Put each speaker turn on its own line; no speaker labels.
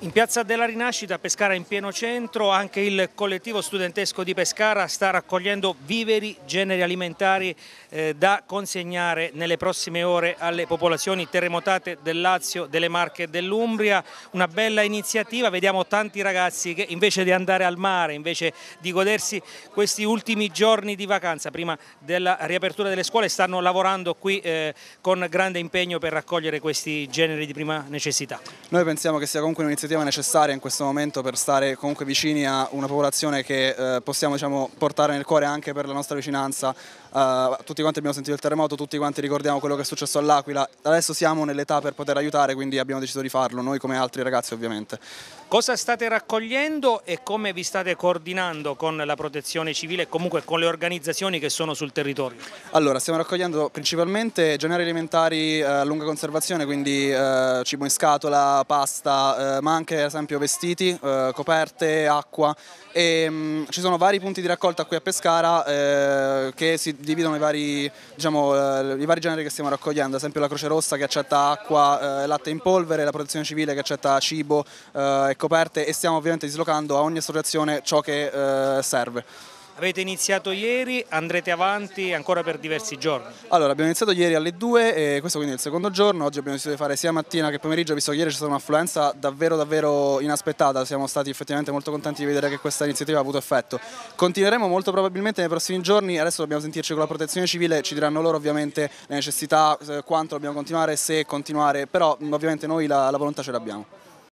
In piazza della Rinascita, Pescara in pieno centro, anche il collettivo studentesco di Pescara sta raccogliendo viveri, generi alimentari eh, da consegnare nelle prossime ore alle popolazioni terremotate del Lazio, delle Marche e dell'Umbria. Una bella iniziativa, vediamo tanti ragazzi che invece di andare al mare, invece di godersi questi ultimi giorni di vacanza prima della riapertura delle scuole, stanno lavorando qui eh, con grande impegno per raccogliere questi generi di prima necessità.
Noi pensiamo che sia comunque un'iniziativa iniziativa necessaria in questo momento per stare comunque vicini a una popolazione che eh, possiamo diciamo, portare nel cuore anche per la nostra vicinanza. Uh, tutti quanti abbiamo sentito il terremoto, tutti quanti ricordiamo quello che è successo all'Aquila. Adesso siamo nell'età per poter aiutare, quindi abbiamo deciso di farlo, noi come altri ragazzi ovviamente.
Cosa state raccogliendo e come vi state coordinando con la protezione civile e comunque con le organizzazioni che sono sul territorio?
Allora, stiamo raccogliendo principalmente generi alimentari eh, a lunga conservazione, quindi eh, cibo in scatola, pasta, eh, anche ad esempio vestiti, eh, coperte, acqua. E mh, mm, ci sono vari punti di raccolta qui a Pescara eh, che si dividono i vari, diciamo, eh, i vari, generi che stiamo raccogliendo, ad esempio la Croce Rossa che accetta acqua, eh, latte in polvere, la Protezione Civile che accetta cibo eh, e coperte. E stiamo ovviamente dislocando a ogni associazione ciò che serve.
Avete iniziato ieri, andrete avanti ancora per diversi giorni?
Allora, abbiamo iniziato ieri alle 2 e questo quindi è il secondo giorno, oggi abbiamo deciso di fare sia mattina che pomeriggio, visto che ieri c'è stata un'affluenza davvero davvero inaspettata, siamo stati effettivamente molto contenti di vedere che questa iniziativa ha avuto effetto. Continueremo molto probabilmente nei prossimi giorni, adesso dobbiamo sentirci con la protezione civile, ci diranno loro ovviamente le necessità, quanto dobbiamo continuare, se continuare, però ovviamente noi la, la volontà ce l'abbiamo.